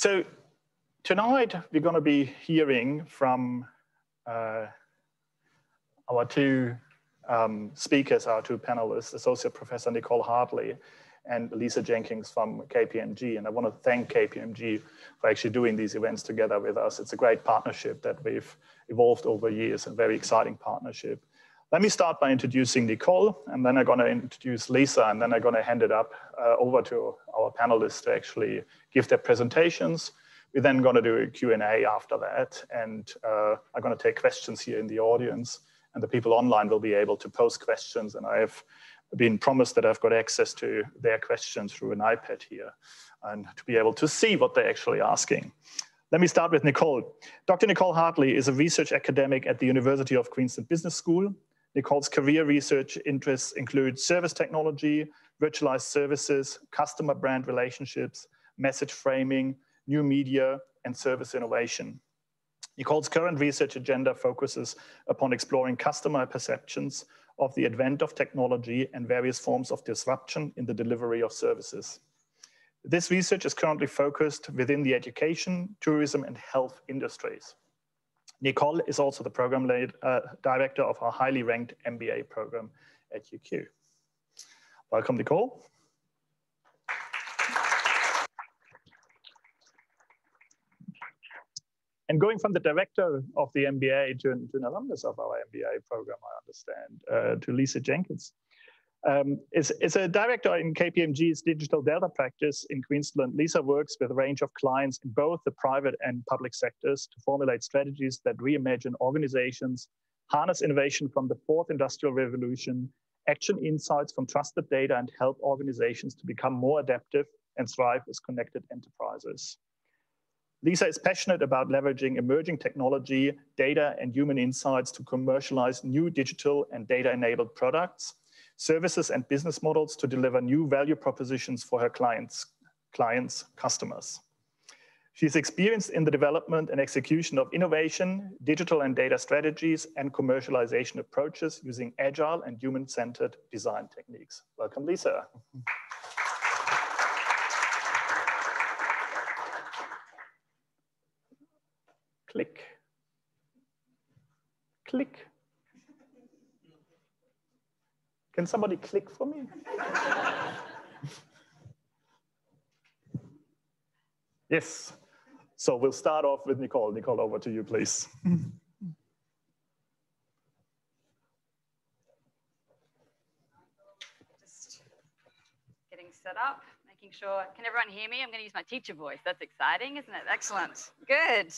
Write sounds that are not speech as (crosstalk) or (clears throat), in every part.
So tonight we're going to be hearing from uh, our two um, speakers, our two panelists, Associate Professor Nicole Hartley and Lisa Jenkins from KPMG. And I want to thank KPMG for actually doing these events together with us. It's a great partnership that we've evolved over years, a very exciting partnership. Let me start by introducing Nicole, and then I'm going to introduce Lisa, and then I'm going to hand it up uh, over to our panelists to actually give their presentations. We're then going to do a Q&A after that, and uh, I'm going to take questions here in the audience, and the people online will be able to post questions, and I have been promised that I've got access to their questions through an iPad here, and to be able to see what they're actually asking. Let me start with Nicole. Dr. Nicole Hartley is a research academic at the University of Queensland Business School Nicole's career research interests include service technology, virtualized services, customer brand relationships, message framing, new media, and service innovation. Nicole's current research agenda focuses upon exploring customer perceptions of the advent of technology and various forms of disruption in the delivery of services. This research is currently focused within the education, tourism, and health industries. Nicole is also the program lead, uh, director of our highly ranked MBA program at UQ. Welcome, Nicole. And going from the director of the MBA to, to an alumnus of our MBA program, I understand, uh, to Lisa Jenkins um, is, is a director in KPMG's Digital Delta practice in Queensland. Lisa works with a range of clients in both the private and public sectors to formulate strategies that reimagine organizations, harness innovation from the fourth industrial revolution, action insights from trusted data, and help organizations to become more adaptive and thrive as connected enterprises. Lisa is passionate about leveraging emerging technology, data, and human insights to commercialize new digital and data enabled products services and business models to deliver new value propositions for her clients, clients, customers. She's experienced in the development and execution of innovation, digital and data strategies, and commercialization approaches using agile and human-centered design techniques. Welcome, Lisa. Click. Click. Can somebody click for me? yes. So we'll start off with Nicole. Nicole, over to you, please. Just getting set up, making sure. Can everyone hear me? I'm going to use my teacher voice. That's exciting, isn't it? Excellent. Good.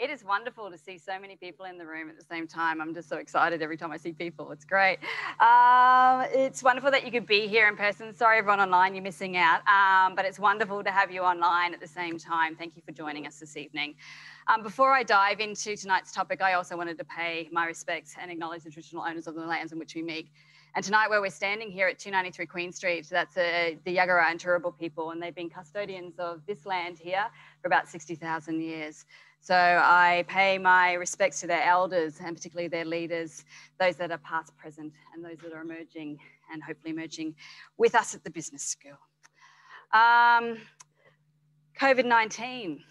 It is wonderful to see so many people in the room at the same time. I'm just so excited every time I see people. It's great. Um, it's wonderful that you could be here in person. Sorry, everyone online, you're missing out. Um, but it's wonderful to have you online at the same time. Thank you for joining us this evening. Um, before I dive into tonight's topic, I also wanted to pay my respects and acknowledge the traditional owners of the lands in which we meet. And tonight, where we're standing here at 293 Queen Street, that's uh, the Yagara and Turrbal people, and they've been custodians of this land here for about 60,000 years. So I pay my respects to their elders and particularly their leaders, those that are past, present, and those that are emerging and hopefully emerging with us at the business school. Um, COVID 19,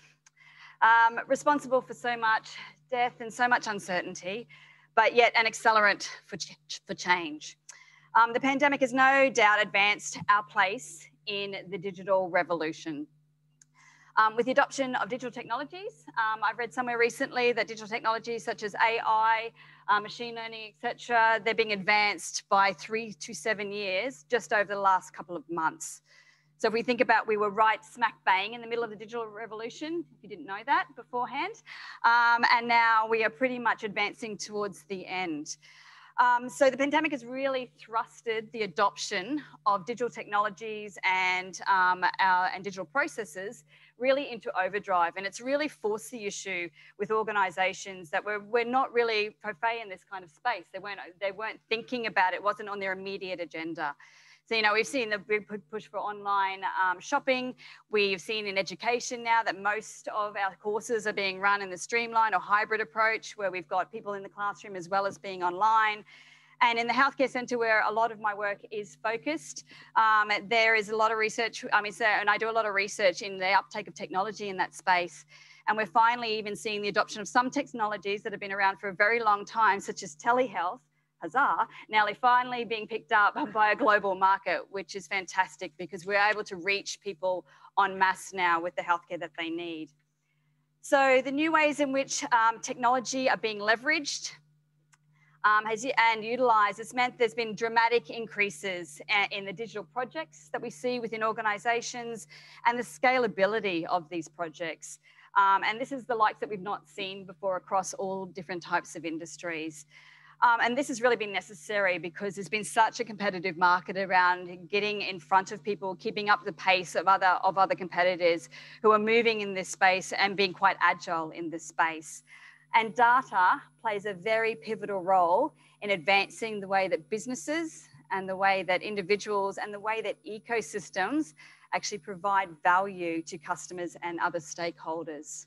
um, responsible for so much death and so much uncertainty, but yet an accelerant for, ch for change. Um, the pandemic has no doubt advanced our place in the digital revolution. Um, with the adoption of digital technologies, um, I've read somewhere recently that digital technologies such as AI, uh, machine learning, etc., they're being advanced by three to seven years just over the last couple of months. So if we think about, we were right smack bang in the middle of the digital revolution, if you didn't know that beforehand, um, and now we are pretty much advancing towards the end. Um, so the pandemic has really thrusted the adoption of digital technologies and, um, our, and digital processes really into overdrive. And it's really forced the issue with organizations that we're, we're not really profane in this kind of space. They weren't, they weren't thinking about it, it wasn't on their immediate agenda. So, you know, we've seen the big push for online um, shopping. We've seen in education now that most of our courses are being run in the streamlined or hybrid approach where we've got people in the classroom as well as being online. And in the healthcare centre, where a lot of my work is focused, um, there is a lot of research. I mean, so, and I do a lot of research in the uptake of technology in that space. And we're finally even seeing the adoption of some technologies that have been around for a very long time, such as telehealth, huzzah, now they're finally being picked up (laughs) by a global market, which is fantastic because we're able to reach people en masse now with the healthcare that they need. So the new ways in which um, technology are being leveraged um, has, and utilised has meant there's been dramatic increases uh, in the digital projects that we see within organisations and the scalability of these projects. Um, and this is the likes that we've not seen before across all different types of industries. Um, and this has really been necessary because there's been such a competitive market around getting in front of people, keeping up the pace of other, of other competitors who are moving in this space and being quite agile in this space. And data plays a very pivotal role in advancing the way that businesses and the way that individuals and the way that ecosystems actually provide value to customers and other stakeholders.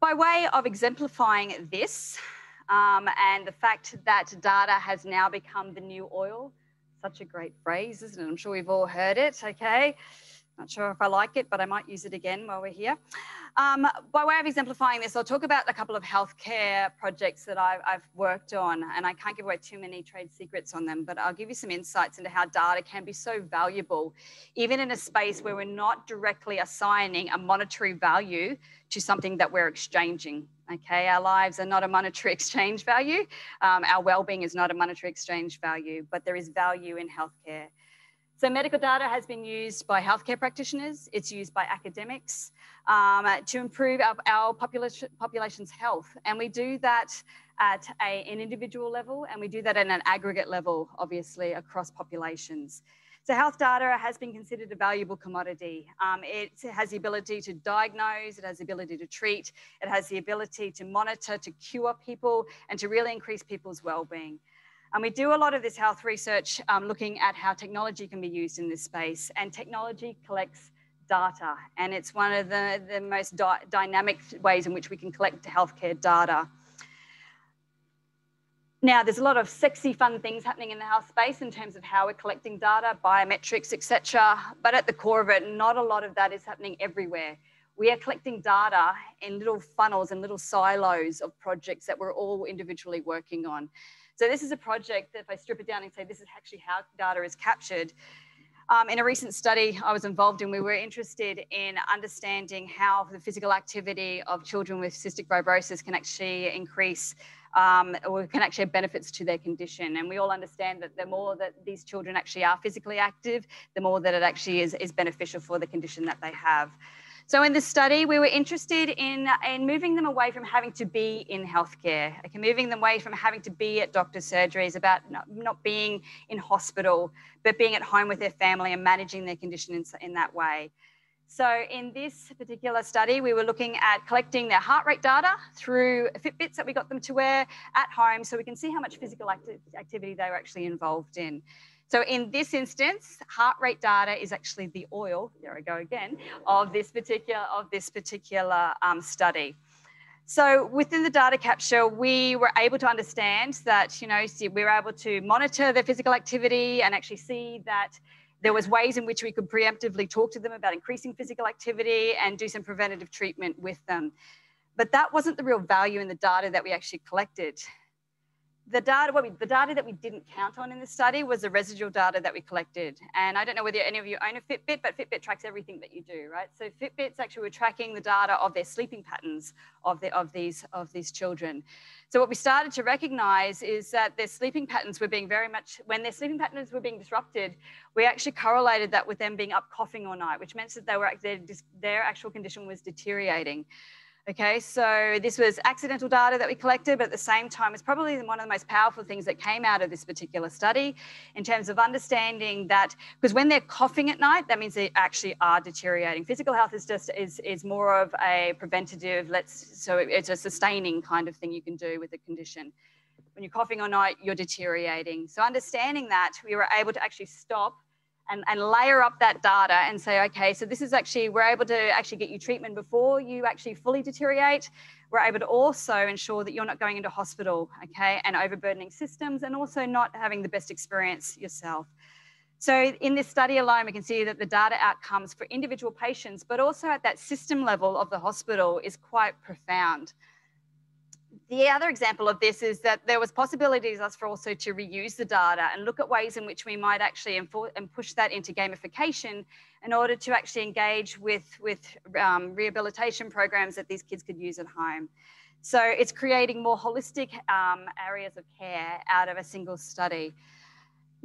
By way of exemplifying this um, and the fact that data has now become the new oil, such a great phrase, isn't it? I'm sure we've all heard it, okay? Not sure if I like it, but I might use it again while we're here. Um, by way of exemplifying this, I'll talk about a couple of healthcare projects that I've, I've, worked on, and I can't give away too many trade secrets on them, but I'll give you some insights into how data can be so valuable, even in a space where we're not directly assigning a monetary value to something that we're exchanging. Okay, our lives are not a monetary (laughs) exchange value. Um, our well-being is not a monetary exchange value, but there is value in healthcare. So medical data has been used by healthcare practitioners, it's used by academics um, to improve our, our population, population's health. And we do that at a, an individual level and we do that at an aggregate level, obviously, across populations. So health data has been considered a valuable commodity. Um, it has the ability to diagnose, it has the ability to treat, it has the ability to monitor, to cure people, and to really increase people's well-being. And we do a lot of this health research um, looking at how technology can be used in this space. And technology collects data. And it's one of the, the most di dynamic ways in which we can collect healthcare data. Now, there's a lot of sexy, fun things happening in the health space in terms of how we're collecting data, biometrics, etc. But at the core of it, not a lot of that is happening everywhere. We are collecting data in little funnels and little silos of projects that we're all individually working on. So this is a project that if I strip it down and say this is actually how data is captured, um, in a recent study I was involved in, we were interested in understanding how the physical activity of children with cystic fibrosis can actually increase um, or can actually have benefits to their condition. And we all understand that the more that these children actually are physically active, the more that it actually is, is beneficial for the condition that they have. So in this study, we were interested in, uh, in moving them away from having to be in healthcare, okay, moving them away from having to be at doctor's surgeries, about not, not being in hospital, but being at home with their family and managing their condition in, in that way. So in this particular study, we were looking at collecting their heart rate data through Fitbits that we got them to wear at home so we can see how much physical acti activity they were actually involved in. So in this instance, heart rate data is actually the oil, there I go again, of this particular, of this particular um, study. So within the data capture, we were able to understand that, you know, we were able to monitor their physical activity and actually see that there was ways in which we could preemptively talk to them about increasing physical activity and do some preventative treatment with them. But that wasn't the real value in the data that we actually collected the data, we, the data that we didn't count on in the study was the residual data that we collected. And I don't know whether any of you own a Fitbit, but Fitbit tracks everything that you do, right? So Fitbits actually were tracking the data of their sleeping patterns of, the, of, these, of these children. So what we started to recognize is that their sleeping patterns were being very much, when their sleeping patterns were being disrupted, we actually correlated that with them being up coughing all night, which meant that they were, their, their actual condition was deteriorating. Okay, so this was accidental data that we collected, but at the same time, it's probably one of the most powerful things that came out of this particular study in terms of understanding that, because when they're coughing at night, that means they actually are deteriorating. Physical health is just is, is more of a preventative, let's so it's a sustaining kind of thing you can do with the condition. When you're coughing all night, you're deteriorating. So understanding that, we were able to actually stop and, and layer up that data and say, okay, so this is actually, we're able to actually get you treatment before you actually fully deteriorate. We're able to also ensure that you're not going into hospital, okay, and overburdening systems and also not having the best experience yourself. So in this study alone, we can see that the data outcomes for individual patients, but also at that system level of the hospital is quite profound. The other example of this is that there was possibilities us for also to reuse the data and look at ways in which we might actually and push that into gamification in order to actually engage with, with um, rehabilitation programs that these kids could use at home. So it's creating more holistic um, areas of care out of a single study.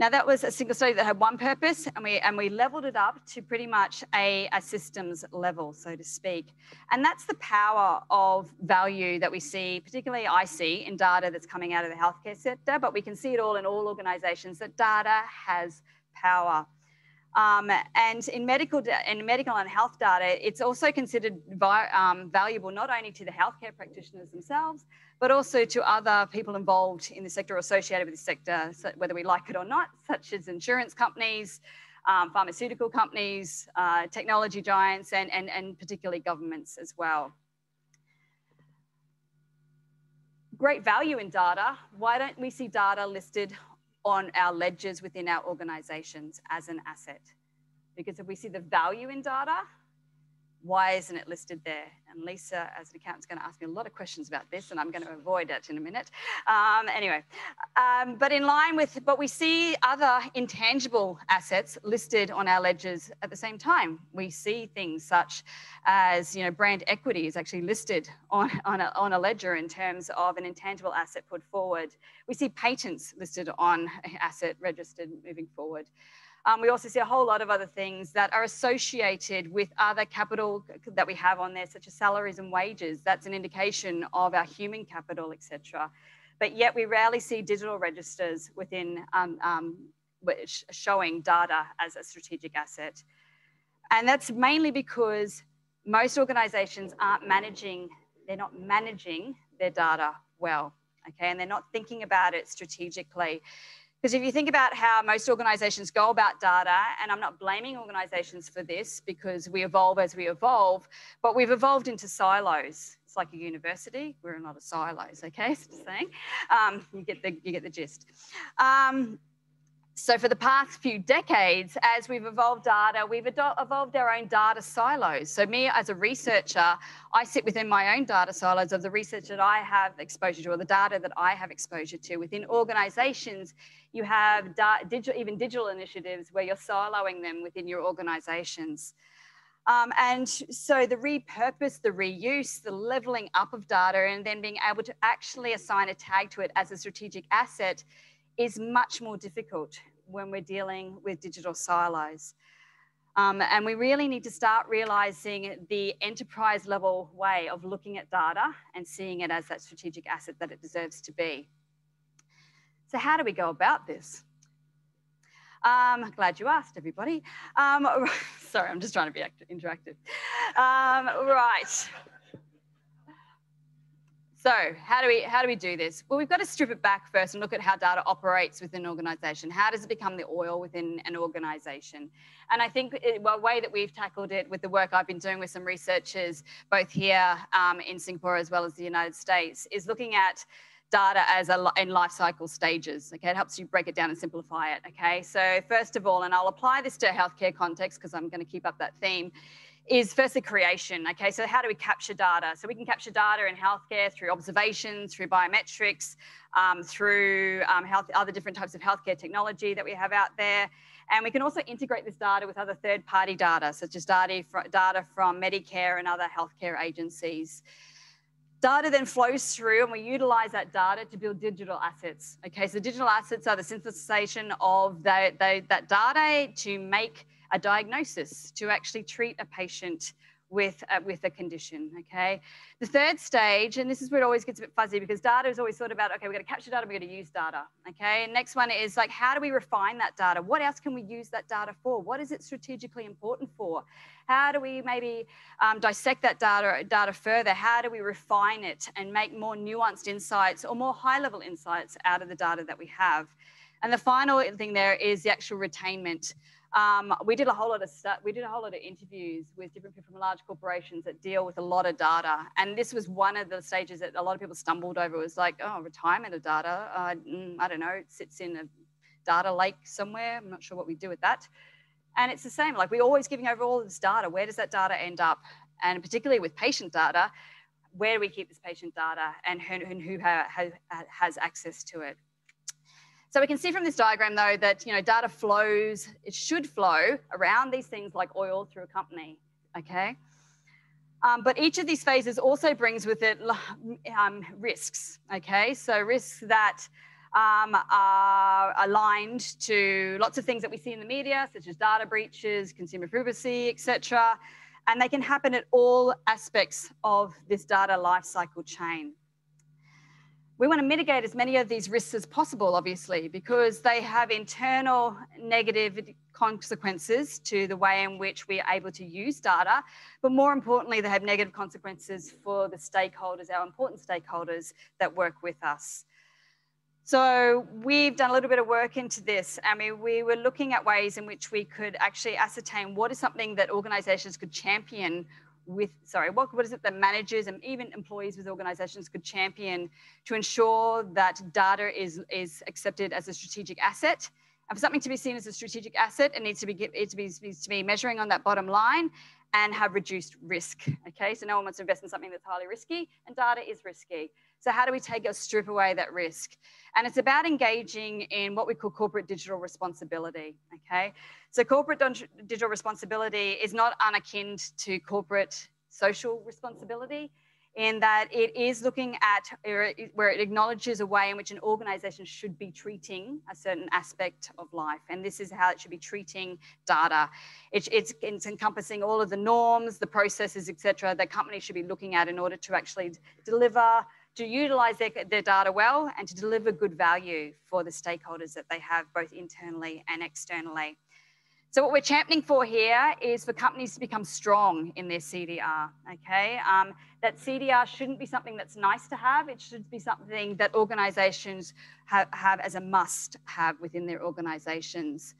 Now that was a single study that had one purpose and we, and we leveled it up to pretty much a, a systems level, so to speak. And that's the power of value that we see, particularly I see in data that's coming out of the healthcare sector, but we can see it all in all organizations that data has power. Um, and in medical, in medical and health data, it's also considered um, valuable not only to the healthcare practitioners themselves, but also to other people involved in the sector or associated with the sector, whether we like it or not, such as insurance companies, um, pharmaceutical companies, uh, technology giants, and, and, and particularly governments as well. Great value in data. Why don't we see data listed on our ledgers within our organizations as an asset. Because if we see the value in data, why isn't it listed there? And Lisa, as an accountant, is going to ask me a lot of questions about this, and I'm going to avoid it in a minute. Um, anyway, um, but in line with, but we see other intangible assets listed on our ledgers at the same time. We see things such as, you know, brand equity is actually listed on, on, a, on a ledger in terms of an intangible asset put forward. We see patents listed on asset registered moving forward. Um, we also see a whole lot of other things that are associated with other capital that we have on there, such as salaries and wages. That's an indication of our human capital, etc. But yet we rarely see digital registers within um, um, showing data as a strategic asset. And that's mainly because most organizations aren't managing, they're not managing their data well, okay? And they're not thinking about it strategically. Because if you think about how most organizations go about data, and I'm not blaming organizations for this because we evolve as we evolve, but we've evolved into silos. It's like a university. We're in a lot of silos, okay? (laughs) Just saying. Um, you, get the, you get the gist. Um, so for the past few decades, as we've evolved data, we've evolved our own data silos. So me as a researcher, I sit within my own data silos of the research that I have exposure to or the data that I have exposure to. Within organizations, you have digital, even digital initiatives where you're siloing them within your organizations. Um, and so the repurpose, the reuse, the leveling up of data, and then being able to actually assign a tag to it as a strategic asset is much more difficult when we're dealing with digital silos. Um, and we really need to start realizing the enterprise level way of looking at data and seeing it as that strategic asset that it deserves to be. So how do we go about this? Um, glad you asked, everybody. Um, (laughs) sorry, I'm just trying to be interactive. Um, right. So how do we how do we do this? Well, we've got to strip it back first and look at how data operates within an organization. How does it become the oil within an organization? And I think it, well, way that we've tackled it with the work I've been doing with some researchers, both here um, in Singapore as well as the United States, is looking at data as a, in life cycle stages. Okay, it helps you break it down and simplify it. Okay, so first of all, and I'll apply this to a healthcare context because I'm going to keep up that theme is firstly creation. Okay, so how do we capture data? So we can capture data in healthcare through observations, through biometrics, um, through um, health, other different types of healthcare technology that we have out there. And we can also integrate this data with other third party data, such as data, data from Medicare and other healthcare agencies. Data then flows through and we utilize that data to build digital assets. Okay, so digital assets are the synthesization of that data to make a diagnosis to actually treat a patient with, uh, with a condition, okay? The third stage, and this is where it always gets a bit fuzzy because data is always thought about, okay, we're gonna capture data, we're gonna use data, okay? And next one is like, how do we refine that data? What else can we use that data for? What is it strategically important for? How do we maybe um, dissect that data, data further? How do we refine it and make more nuanced insights or more high level insights out of the data that we have? And the final thing there is the actual retainment um, we did a whole lot of we did a whole lot of interviews with different people from large corporations that deal with a lot of data, and this was one of the stages that a lot of people stumbled over. It was like, oh, retirement of data. Uh, mm, I don't know. It sits in a data lake somewhere. I'm not sure what we do with that. And it's the same. Like we're always giving over all this data. Where does that data end up? And particularly with patient data, where do we keep this patient data, and who, and who ha, ha, has access to it? So we can see from this diagram though that you know data flows, it should flow around these things like oil through a company, okay? Um, but each of these phases also brings with it um, risks, okay? So risks that um, are aligned to lots of things that we see in the media, such as data breaches, consumer privacy, etc. And they can happen at all aspects of this data lifecycle chain. We want to mitigate as many of these risks as possible, obviously, because they have internal negative consequences to the way in which we are able to use data. But more importantly, they have negative consequences for the stakeholders, our important stakeholders that work with us. So we've done a little bit of work into this. I mean, we were looking at ways in which we could actually ascertain what is something that organizations could champion with, sorry, what, what is it that managers and even employees with organizations could champion to ensure that data is, is accepted as a strategic asset? And for something to be seen as a strategic asset, it needs to be, it to be, needs to be measuring on that bottom line and have reduced risk. Okay, so no one wants to invest in something that's highly risky, and data is risky. So how do we take or strip away that risk? And it's about engaging in what we call corporate digital responsibility. Okay, so corporate digital responsibility is not unakin to corporate social responsibility in that it is looking at er, where it acknowledges a way in which an organization should be treating a certain aspect of life. And this is how it should be treating data. It, it's, it's, encompassing all of the norms, the processes, etc., that companies should be looking at in order to actually deliver to utilize their, their data well and to deliver good value for the stakeholders that they have both internally and externally. So what we're championing for here is for companies to become strong in their CDR, okay? Um, that CDR shouldn't be something that's nice to have. It should be something that organizations have, have as a must have within their organizations.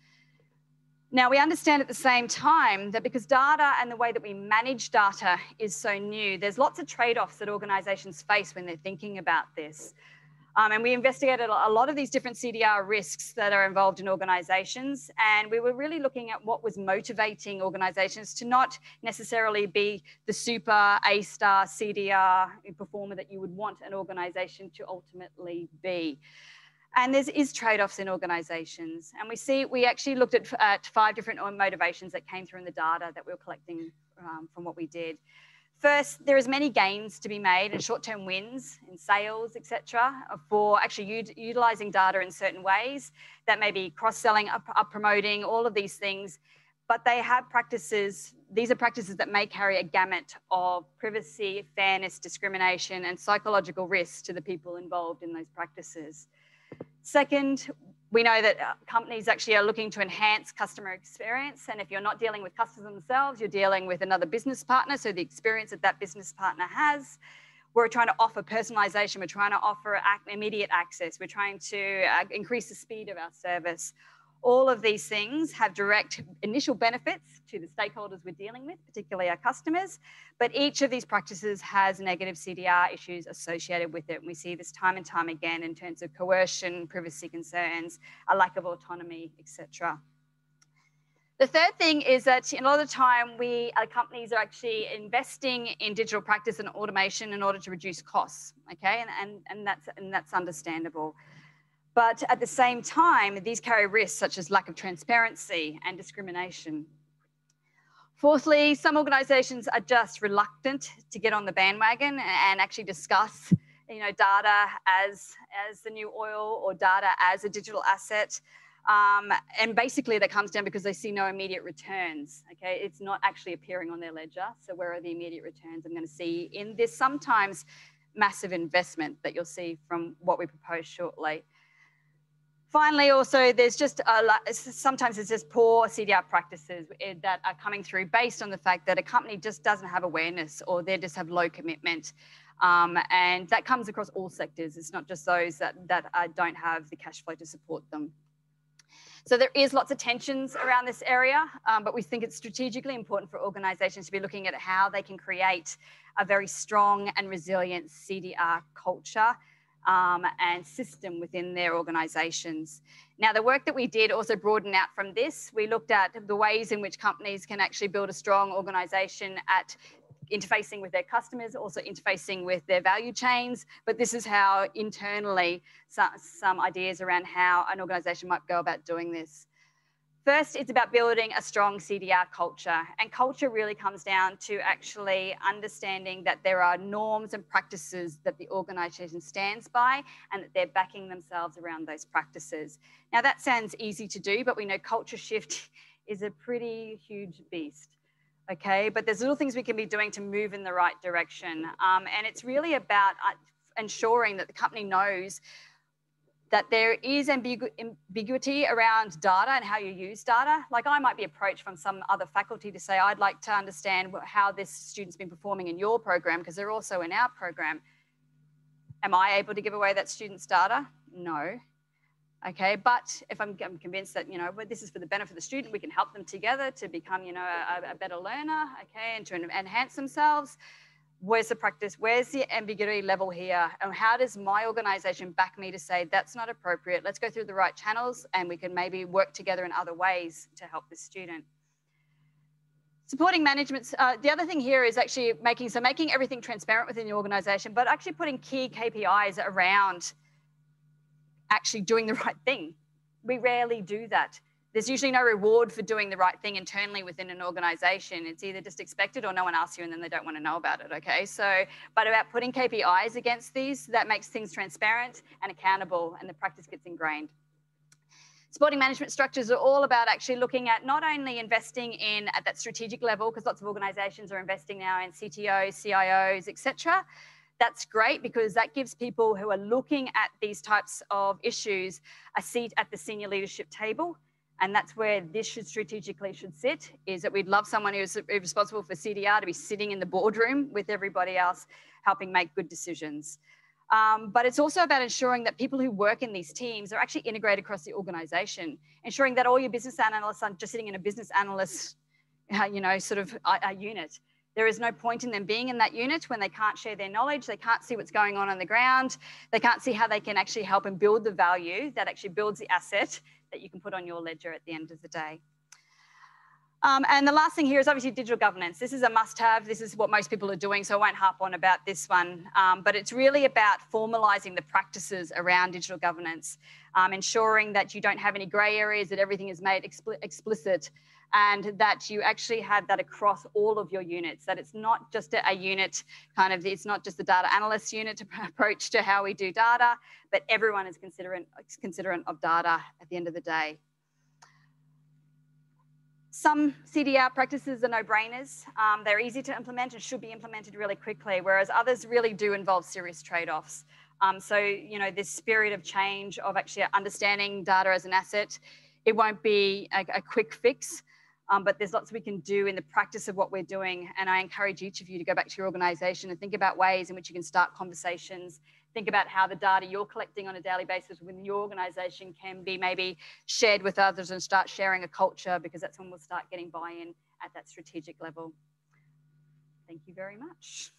Now, we understand at the same time that because data and the way that we manage data is so new, there's lots of trade offs that organizations face when they're thinking about this. Um, and we investigated a lot of these different CDR risks that are involved in organizations. And we were really looking at what was motivating organizations to not necessarily be the super A star CDR performer that you would want an organization to ultimately be. And there is trade-offs in organizations. And we see, we actually looked at, at, five different motivations that came through in the data that we were collecting um, from what we did. First, there is many gains to be made and short-term wins in sales, etc., for actually utilizing data in certain ways. That may be cross-selling, up, up promoting, all of these things. But they have practices, these are practices that may carry a gamut of privacy, fairness, discrimination, and psychological risks to the people involved in those practices. Second, we know that uh, companies actually are looking to enhance customer experience. And if you're not dealing with customers themselves, you're dealing with another business partner. So the experience that that business partner has, we're trying to offer personalization. We're trying to offer immediate access. We're trying to uh, increase the speed of our service. All of these things have direct initial benefits to the stakeholders we're dealing with, particularly our customers, but each of these practices has negative CDR issues associated with it. And we see this time and time again in terms of coercion, privacy concerns, a lack of autonomy, etc. The third thing is that a lot of the time we companies are actually investing in digital practice and automation in order to reduce costs, okay? And, and, and, that's, and that's understandable. But at the same time, these carry risks such as lack of transparency and discrimination. Fourthly, some organizations are just reluctant to get on the bandwagon and actually discuss you know, data as, as the new oil or data as a digital asset. Um, and basically that comes down because they see no immediate returns. Okay, it's not actually appearing on their ledger. So where are the immediate returns I'm going to see in this sometimes massive investment that you'll see from what we propose shortly. Finally, also, there's just a sometimes it's just poor CDR practices eh, that are coming through based on the fact that a company just doesn't have awareness or they just have low commitment. Um, and that comes across all sectors. It's not just those that, that uh, don't have the cash flow to support them. So there is lots of tensions around this area, um, but we think it's strategically important for organisations to be looking at how they can create a very strong and resilient CDR culture um, and system within their organisations. Now, the work that we did also broadened out from this. We looked at the ways in which companies can actually build a strong organisation at interfacing with their customers, also interfacing with their value chains. But this is how internally some, some ideas around how an organization might go about doing this. First, it's about building a strong CDR culture. And culture really comes down to actually understanding that there are norms and practices that the organization stands by and that they're backing themselves around those practices. Now, that sounds easy to do, but we know culture shift (laughs) is a pretty huge beast okay? But there's little things we can be doing to move in the right direction. Um, and it's really about uh, ensuring that the company knows that there is ambigu ambiguity around data and how you use data. Like I might be approached from some other faculty to say, I'd like to understand how this student's been performing in your program because they're also in our program. Am I able to give away that student's data? No. Okay, but if I'm, I'm, convinced that, you know, well, this is for the benefit of the student, we can help them together to become, you know, a, a better learner, okay, and to enhance themselves. Where's the practice? Where's the ambiguity level here? And how does my organization back me to say that's not appropriate? Let's go through the right channels and we can maybe work together in other ways to help the student. Supporting management, uh, the other thing here is actually making, so making everything transparent within the organization, but actually putting key KPIs around actually doing the (laughs) right thing. We rarely do that. There's usually no reward for doing the right thing internally within an organization. It's either just expected or no one asks you and then they don't want to know about it. Okay. So, but about putting KPIs against these, that makes things transparent and accountable and the practice gets ingrained. Supporting management structures are all about actually looking at not only investing in at that strategic level, because lots of organizations are investing now in CTOs, CIOs, etc that's great because that gives people who are looking at these types of issues a seat at the senior leadership table. And that's where this should strategically should sit, is that we'd love someone who's responsible for CDR to be sitting in the boardroom with everybody else, helping make good decisions. Um, but it's also about ensuring that people who work in these teams are actually integrated across the organization, ensuring that all your business analysts aren't just sitting in a business analyst, uh, you know, sort of a, a unit, there is no point in them being in that unit when they can't share their knowledge, they can't see what's going on on the ground, they can't see how they can actually help and build the value that actually builds the asset that you can put on your ledger at the end of the day. Um, and the last thing here is obviously digital governance. This is a must have. This is what most people are doing, so I won't harp on about this one. Um, but it's really about formalizing the practices around digital governance, um, ensuring that you don't have any grey areas, that everything is made expl explicit, and that you actually have that across all of your units, that it's not just a, unit kind of, it's not just the data analyst unit (laughs) approach to how we do data, but everyone is considerate, considerate of data at the end of the day. Some CDR practices are no-brainers. Um, they're easy to implement and should be implemented really quickly, whereas others really do involve serious trade-offs. Um, so, you know, this spirit of change of actually understanding data as an asset, it won't be a, a quick fix, um, but there's lots we can do in the practice of what we're doing. And I encourage each of you to go back to your organization and think about ways in which you can start conversations. Think about how the data you're collecting on a daily basis within your organization can be maybe shared with others and start sharing a culture because that's when we'll start getting buy-in at that strategic level. Thank you very much.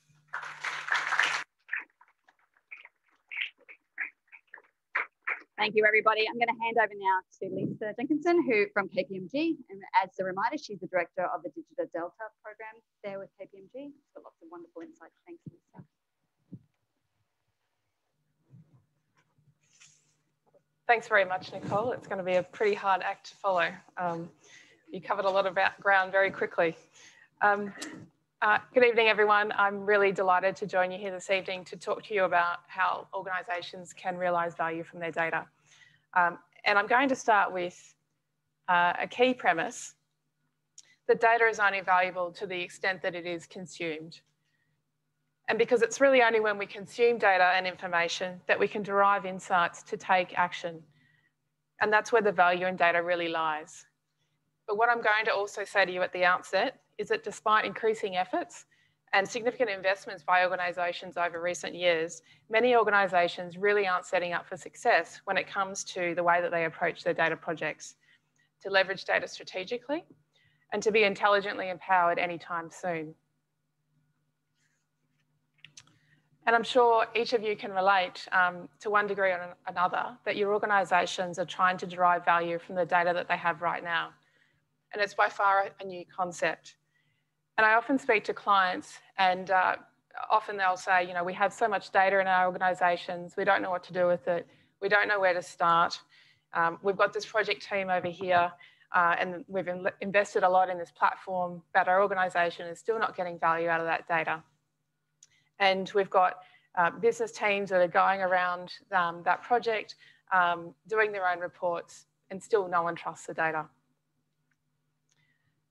Thank you, everybody. I'm going to hand over now to Lisa Jenkinson, who from KPMG. And as a reminder, she's the director of the Digital Delta program there with KPMG. She's got lots of wonderful insights. Thanks, Lisa. Thanks very much, Nicole. It's going to be a pretty hard act to follow. Um, you covered a lot of ground very quickly. Um, uh, good evening, everyone. I'm really delighted to join you here this evening to talk to you about how organisations can realise value from their data. Um, and I'm going to start with uh, a key premise that data is only valuable to the extent that it is consumed. And because it's really only when we consume data and information that we can derive insights to take action. And that's where the value in data really lies. But what I'm going to also say to you at the outset is that despite increasing efforts and significant investments by organisations over recent years, many organisations really aren't setting up for success when it comes to the way that they approach their data projects. to leverage data strategically, and to be intelligently empowered anytime soon. And I'm sure each of you can relate um, to one degree or another that your organisations are trying to derive value from the data that they have right now. And it's by far a new concept. And I often speak to clients and uh, often they'll say, you know, we have so much data in our organisations, we don't know what to do with it, we don't know where to start. Um, we've got this project team over here uh, and we've in invested a lot in this platform, but our organisation is still not getting value out of that data. And we've got uh, business teams that are going around um, that project, um, doing their own reports, and still no one trusts the data.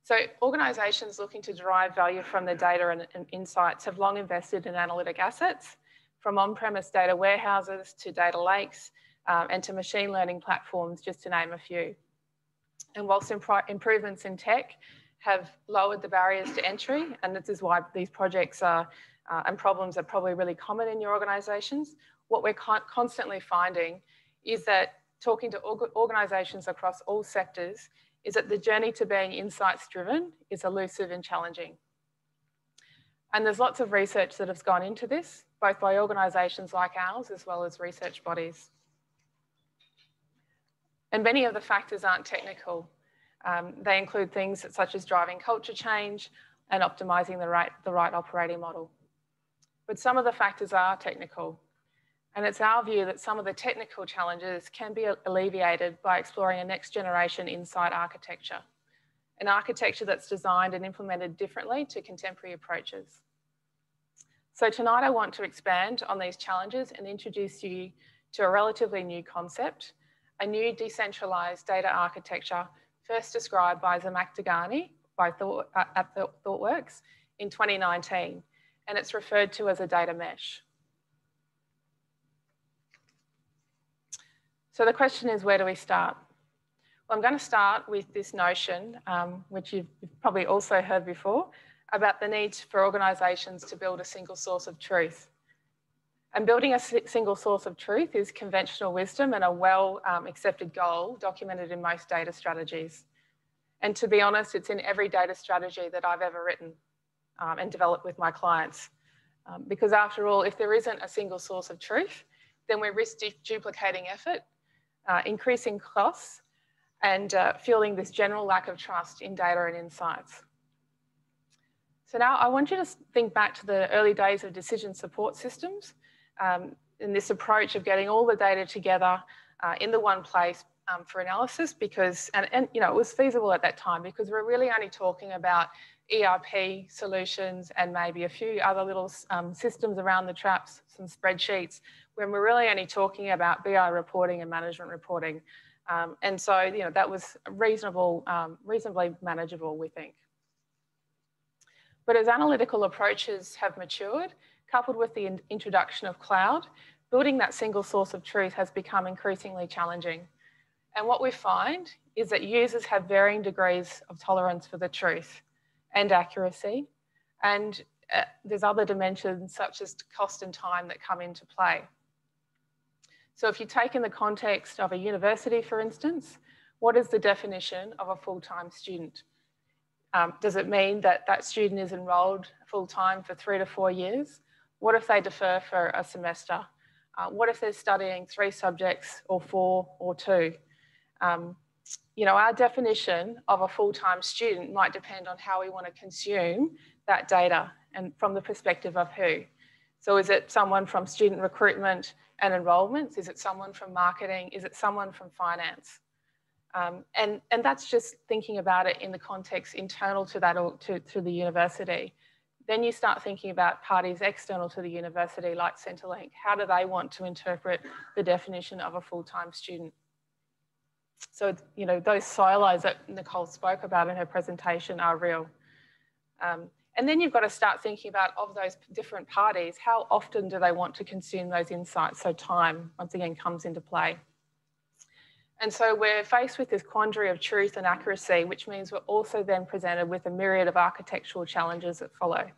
So organisations looking to derive value from their data and, and insights have long invested in analytic assets, from on-premise data warehouses to data lakes um, and to machine learning platforms, just to name a few. And whilst improvements in tech have lowered the barriers to entry, and this is why these projects are uh, and problems are probably really common in your organisations, what we're con constantly finding is that talking to org organisations across all sectors is that the journey to being insights driven is elusive and challenging. And there's lots of research that has gone into this, both by organisations like ours as well as research bodies. And many of the factors aren't technical. Um, they include things such as driving culture change and optimising the right, the right operating model. But some of the factors are technical. And it's our view that some of the technical challenges can be alleviated by exploring a next generation insight architecture, an architecture that's designed and implemented differently to contemporary approaches. So tonight I want to expand on these challenges and introduce you to a relatively new concept, a new decentralized data architecture first described by Zhamak Dehghani by Thought, uh, at ThoughtWorks in 2019 and it's referred to as a data mesh. So the question is, where do we start? Well, I'm going to start with this notion, um, which you've probably also heard before, about the need for organisations to build a single source of truth. And building a single source of truth is conventional wisdom and a well um, accepted goal documented in most data strategies. And to be honest, it's in every data strategy that I've ever written um, and developed with my clients. Um, because after all, if there isn't a single source of truth, then we risk duplicating effort, uh, increasing costs, and uh, fueling this general lack of trust in data and insights. So now I want you to think back to the early days of decision support systems um, and this approach of getting all the data together uh, in the one place um, for analysis because, and, and you know, it was feasible at that time because we're really only talking about ERP solutions and maybe a few other little um, systems around the traps, some spreadsheets, when we're really only talking about BI reporting and management reporting. Um, and so, you know, that was reasonable, um, reasonably manageable, we think. But as analytical approaches have matured, coupled with the in introduction of cloud, building that single source of truth has become increasingly challenging. And what we find is that users have varying degrees of tolerance for the truth and accuracy. And uh, there's other dimensions such as cost and time that come into play. So if you take in the context of a university, for instance, what is the definition of a full-time student? Um, does it mean that that student is enrolled full-time for three to four years? What if they defer for a semester? Uh, what if they're studying three subjects or four or two? Um, you know, our definition of a full-time student might depend on how we want to consume that data and from the perspective of who. So is it someone from student recruitment and enrollments? Is it someone from marketing? Is it someone from finance? Um, and, and that's just thinking about it in the context internal to that or to, to the university. Then you start thinking about parties external to the university like Centrelink. How do they want to interpret the definition of a full-time student? So, you know, those silos that Nicole spoke about in her presentation are real. Um, and then you've got to start thinking about of those different parties, how often do they want to consume those insights? So time, once again, comes into play. And so we're faced with this quandary of truth and accuracy, which means we're also then presented with a myriad of architectural challenges that follow.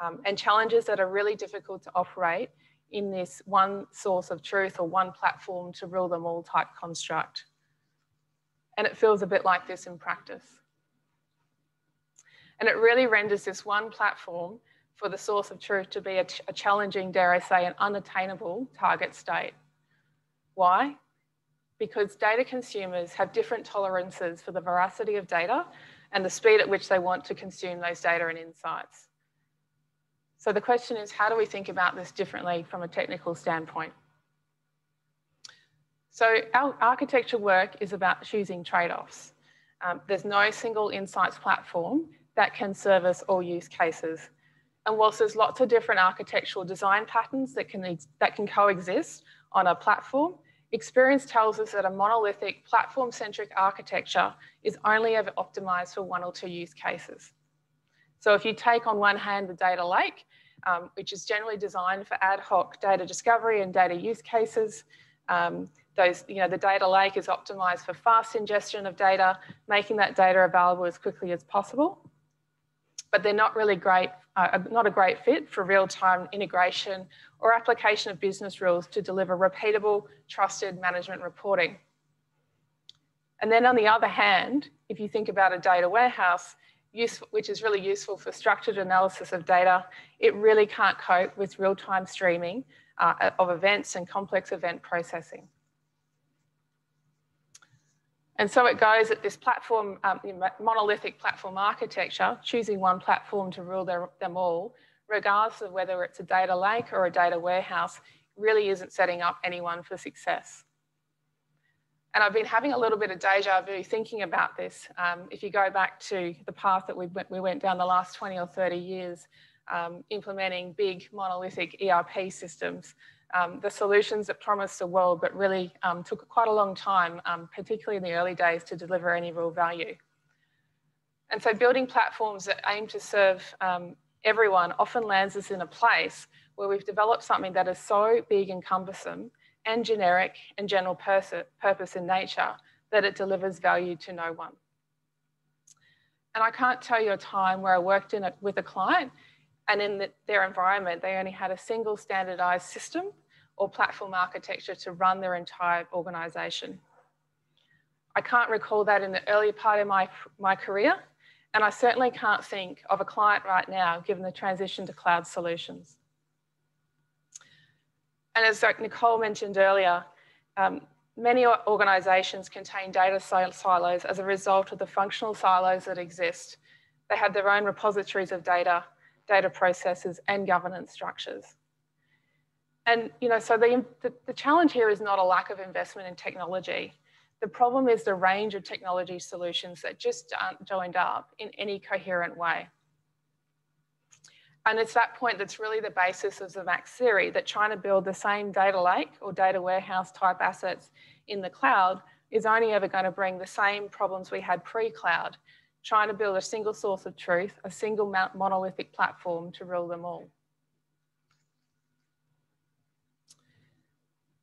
Um, and challenges that are really difficult to operate in this one source of truth or one platform to rule them all type construct. And it feels a bit like this in practice. And it really renders this one platform for the source of truth to be a, a challenging, dare I say, an unattainable target state. Why? Because data consumers have different tolerances for the veracity of data and the speed at which they want to consume those data and insights. So the question is, how do we think about this differently from a technical standpoint? So our architecture work is about choosing trade-offs. Um, there's no single insights platform that can service all use cases. And whilst there's lots of different architectural design patterns that can, that can coexist on a platform, experience tells us that a monolithic platform-centric architecture is only ever optimized for one or two use cases. So if you take on one hand the data lake, um, which is generally designed for ad hoc data discovery and data use cases, um, those, you know, the data lake is optimized for fast ingestion of data, making that data available as quickly as possible. But they're not really great, uh, not a great fit for real-time integration or application of business rules to deliver repeatable, trusted management reporting. And then on the other hand, if you think about a data warehouse, useful, which is really useful for structured analysis of data, it really can't cope with real-time streaming uh, of events and complex event processing. And so it goes at this platform, um, monolithic platform architecture, choosing one platform to rule their, them all, regardless of whether it's a data lake or a data warehouse, really isn't setting up anyone for success. And I've been having a little bit of deja vu thinking about this. Um, if you go back to the path that we went, we went down the last 20 or 30 years, um, implementing big monolithic ERP systems, um, the solutions that promised the world, but really um, took quite a long time, um, particularly in the early days, to deliver any real value. And so building platforms that aim to serve um, everyone often lands us in a place where we've developed something that is so big and cumbersome and generic and general purpose in nature that it delivers value to no one. And I can't tell you a time where I worked in it with a client and in the, their environment, they only had a single standardized system or platform architecture to run their entire organization. I can't recall that in the earlier part of my, my career, and I certainly can't think of a client right now given the transition to cloud solutions. And as Nicole mentioned earlier, um, many organizations contain data silos as a result of the functional silos that exist. They have their own repositories of data, data processes, and governance structures. And you know, so the, the, the challenge here is not a lack of investment in technology. The problem is the range of technology solutions that just aren't joined up in any coherent way. And it's that point that's really the basis of the Max theory, that trying to build the same data lake or data warehouse type assets in the cloud is only ever going to bring the same problems we had pre-cloud, trying to build a single source of truth, a single monolithic platform to rule them all.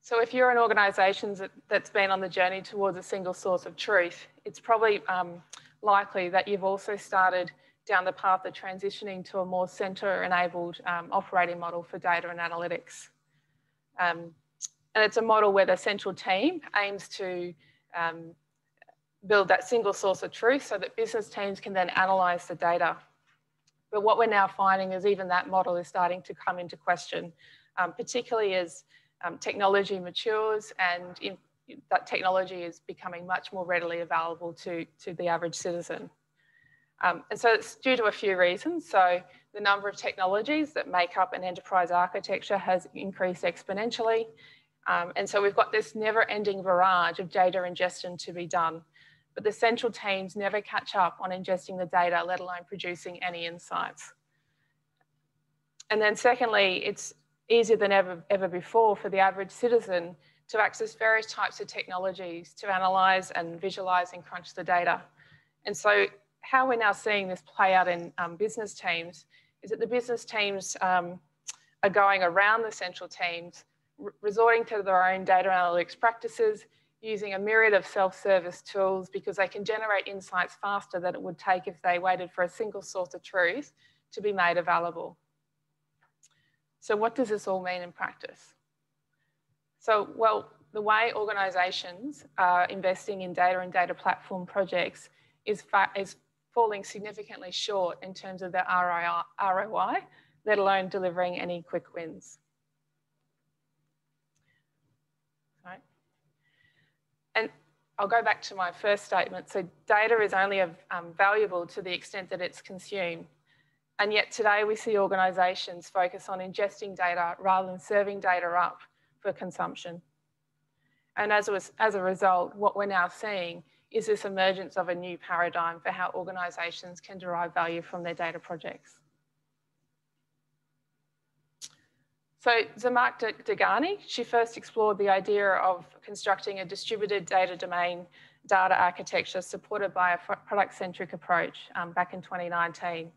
So if you're an organisation that, has been on the journey towards a single source of truth, it's probably um, likely that you've also started down the path of transitioning to a more center-enabled um, operating model for data and analytics. Um, and it's a model where the central team aims to um, build that single source of truth so that business teams can then analyze the data. But what we're now finding is even that model is starting to come into question, um, particularly as um, technology matures and in, that technology is becoming much more readily available to, to the average citizen. Um, and so it's due to a few reasons. So the number of technologies that make up an enterprise architecture has increased exponentially. Um, and so we've got this never ending barrage of data ingestion to be done. But the central teams never catch up on ingesting the data, let alone producing any insights. And then secondly, it's easier than ever, ever before for the average citizen to access various types of technologies to analyze and visualize and crunch the data. And so how we're now seeing this play out in um, business teams is that the business teams um, are going around the central teams, resorting to their own data analytics practices, using a myriad of self-service tools because they can generate insights faster than it would take if they waited for a single source of truth to be made available. So what does this all mean in practice? So, well, the way organisations are investing in data and data platform projects is, is falling significantly short in terms of their ROI, let alone delivering any quick wins. And I'll go back to my first statement. So data is only um, valuable to the extent that it's consumed. And yet today we see organisations focus on ingesting data rather than serving data up for consumption. And as as a result, what we're now seeing is this emergence of a new paradigm for how organisations can derive value from their data projects. So Zhamak Dehghani, she first explored the idea of constructing a distributed data domain data architecture supported by a product-centric approach um, back in 2019.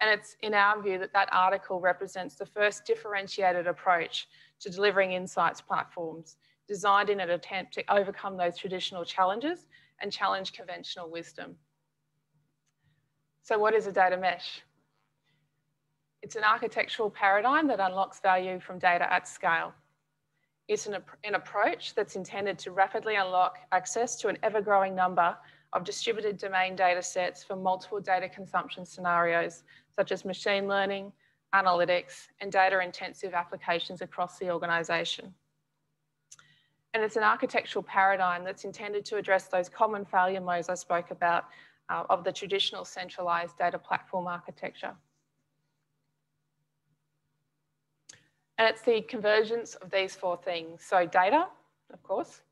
And it's in our view that that article represents the first differentiated approach to delivering insights platforms designed in an attempt to overcome those traditional challenges and challenge conventional wisdom. So what is a data mesh? It's an architectural paradigm that unlocks value from data at scale. It's an, an approach that's intended to rapidly unlock access to an ever-growing number of distributed domain data sets for multiple data consumption scenarios, such as machine learning, analytics, and data-intensive applications across the organisation. And it's an architectural paradigm that's intended to address those common failure modes I spoke about uh, of the traditional centralized data platform architecture. And it's the convergence of these four things. So data, of course,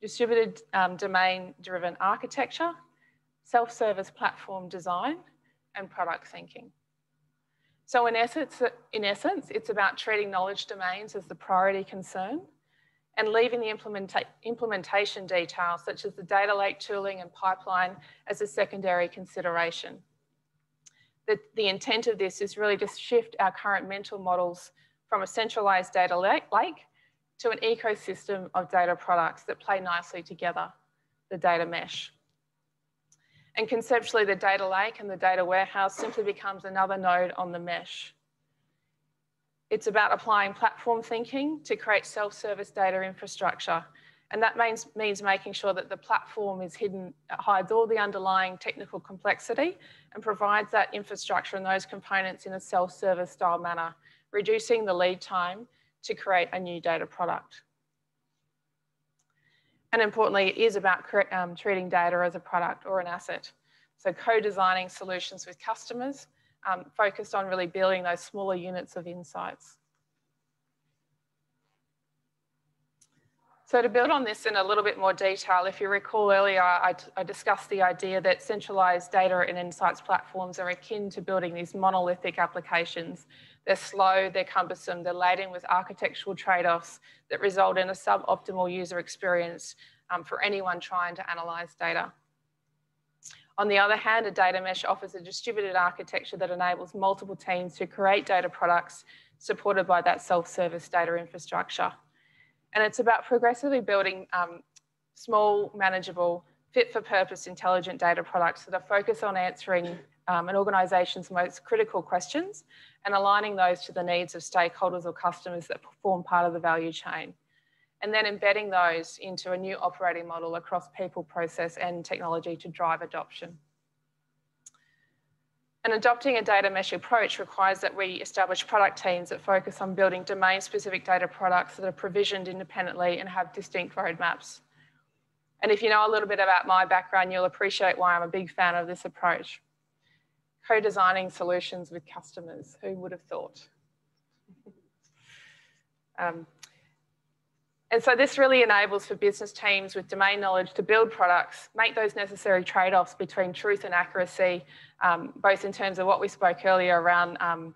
distributed um, domain-driven architecture, self-service platform design, and product thinking. So in essence, in essence, it's about treating knowledge domains as the priority concern and leaving the implementa implementation details, such as the data lake tooling and pipeline, as a secondary consideration. The, the intent of this is really to shift our current mental models from a centralized data lake to an ecosystem of data products that play nicely together, the data mesh. And conceptually, the data lake and the data warehouse simply becomes another node on the mesh. It's about applying platform thinking to create self-service data infrastructure. And that means, means making sure that the platform is hidden, hides all the underlying technical complexity and provides that infrastructure and those components in a self-service style manner, reducing the lead time to create a new data product. And importantly, it is about um, treating data as a product or an asset. So co-designing solutions with customers um, focused on really building those smaller units of insights. So to build on this in a little bit more detail, if you recall earlier, I, I, discussed the idea that centralized data and insights platforms are akin to building these monolithic applications. They're slow, they're cumbersome, they're laden with architectural trade-offs that result in a suboptimal user experience um, for anyone trying to analyze data. On the other hand, a data mesh offers a distributed architecture that enables multiple teams to create data products supported by that self-service data infrastructure. And it's about progressively building um, small, manageable, fit for purpose intelligent data products that are focused on answering um, an organisation's most critical questions and aligning those to the needs of stakeholders or customers that form part of the value chain and then embedding those into a new operating model across people, process, and technology to drive adoption. And adopting a data mesh approach requires that we establish product teams that focus on building domain-specific data products that are provisioned independently and have distinct roadmaps. And if you know a little bit about my background, you'll appreciate why I'm a big fan of this approach. Co-designing solutions with customers, who would have thought? um, and so this really enables for business teams with domain knowledge to build products, make those necessary trade-offs between truth and accuracy, um, both in terms of what we spoke earlier around um,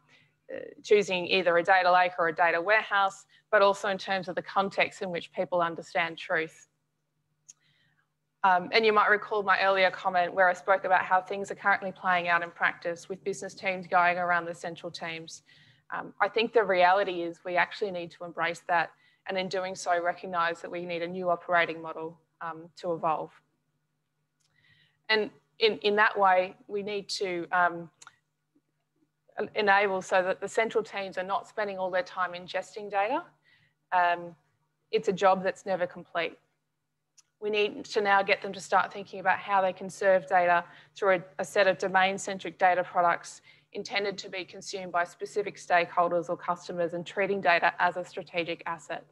uh, choosing either a data lake or a data warehouse, but also in terms of the context in which people understand truth. Um, and you might recall my earlier comment where I spoke about how things are currently playing out in practice with business teams going around the central teams. Um, I think the reality is we actually need to embrace that and in doing so recognise that we need a new operating model um, to evolve. And in, in that way, we need to um, enable so that the central teams are not spending all their time ingesting data. Um, it's a job that's never complete. We need to now get them to start thinking about how they can serve data through a, a set of domain-centric data products intended to be consumed by specific stakeholders or customers and treating data as a strategic asset.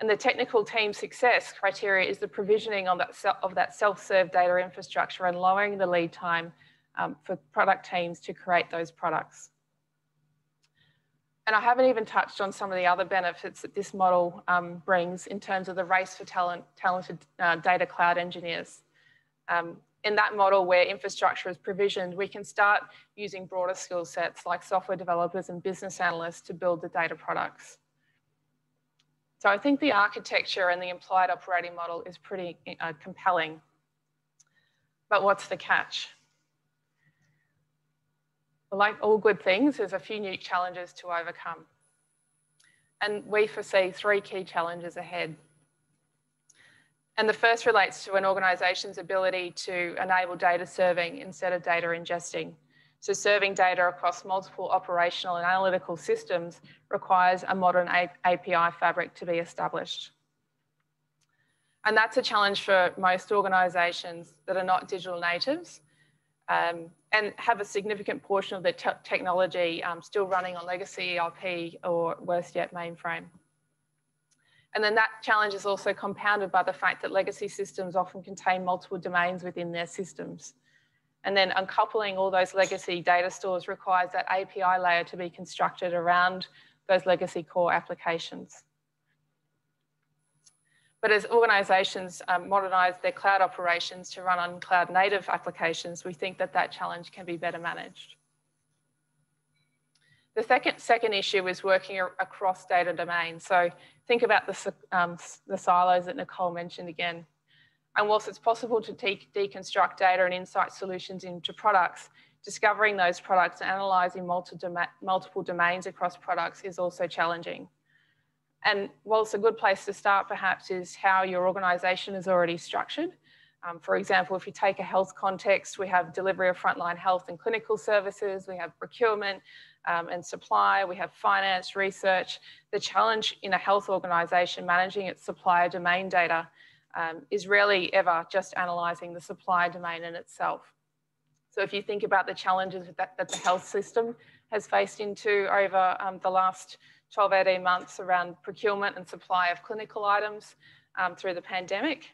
And the technical team success criteria is the provisioning on that of that self-serve data infrastructure and lowering the lead time um, for product teams to create those products. And I haven't even touched on some of the other benefits that this model um, brings in terms of the race for talent, talented uh, data cloud engineers. Um, in that model where infrastructure is provisioned, we can start using broader skill sets like software developers and business analysts to build the data products. So I think the architecture and the implied operating model is pretty uh, compelling. But what's the catch? Like all good things, there's a few new challenges to overcome. And we foresee three key challenges ahead. And the first relates to an organisation's ability to enable data serving instead of data ingesting. So serving data across multiple operational and analytical systems requires a modern API fabric to be established. And that's a challenge for most organisations that are not digital natives um, and have a significant portion of their te technology um, still running on legacy ERP or worse yet, mainframe. And then that challenge is also compounded by the fact that legacy systems often contain multiple domains within their systems. And then uncoupling all those legacy data stores requires that API layer to be constructed around those legacy core applications. But as organisations um, modernise their cloud operations to run on cloud native applications, we think that that challenge can be better managed. The second, second issue is working across data domains. So think about the, um, the silos that Nicole mentioned again. And whilst it's possible to de deconstruct data and insight solutions into products, discovering those products and analysing multiple, multiple domains across products is also challenging. And whilst a good place to start perhaps is how your organisation is already structured. Um, for example, if you take a health context, we have delivery of frontline health and clinical services, we have procurement um, and supply, we have finance, research. The challenge in a health organisation managing its supplier domain data um, is rarely ever just analysing the supplier domain in itself. So if you think about the challenges that, that the health system has faced into over um, the last 12, 18 months around procurement and supply of clinical items um, through the pandemic.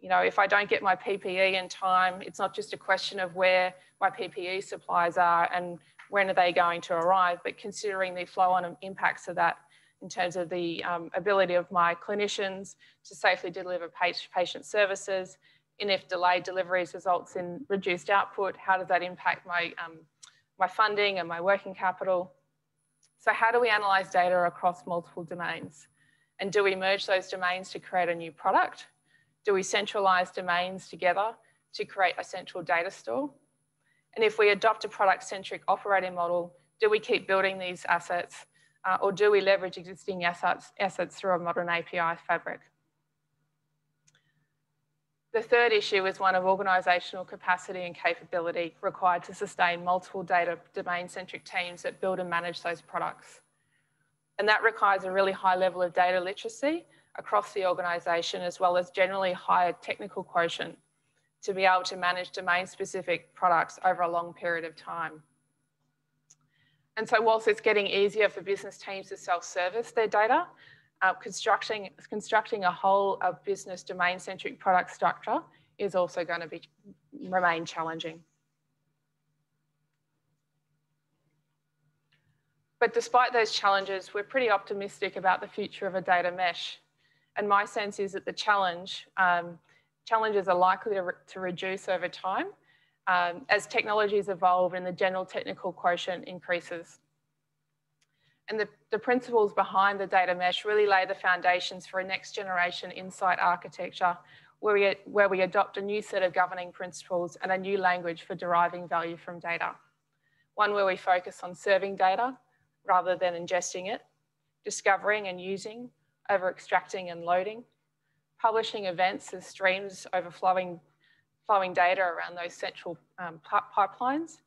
You know, if I don't get my PPE in time, it's not just a question of where my PPE supplies are and when are they going to arrive, but considering the flow on impacts of that in terms of the um, ability of my clinicians to safely deliver patient services. And if delayed deliveries results in reduced output, how does that impact my, um, my funding and my working capital? So how do we analyze data across multiple domains? And do we merge those domains to create a new product? Do we centralize domains together to create a central data store? And if we adopt a product-centric operating model, do we keep building these assets uh, or do we leverage existing assets, assets through a modern API fabric? The third issue is one of organisational capacity and capability required to sustain multiple data domain-centric teams that build and manage those products. And that requires a really high level of data literacy across the organisation, as well as generally higher technical quotient to be able to manage domain-specific products over a long period of time. And so whilst it's getting easier for business teams to self-service their data, uh, constructing, constructing a whole of business domain-centric product structure is also going to be remain challenging. But despite those challenges, we're pretty optimistic about the future of a data mesh. And my sense is that the challenge, um, challenges are likely to, re to reduce over time um, as technologies evolve and the general technical quotient increases. And the, the principles behind the data mesh really lay the foundations for a next generation insight architecture where we, where we adopt a new set of governing principles and a new language for deriving value from data. One where we focus on serving data rather than ingesting it, discovering and using over extracting and loading, publishing events as streams overflowing flowing data around those central um, pipelines,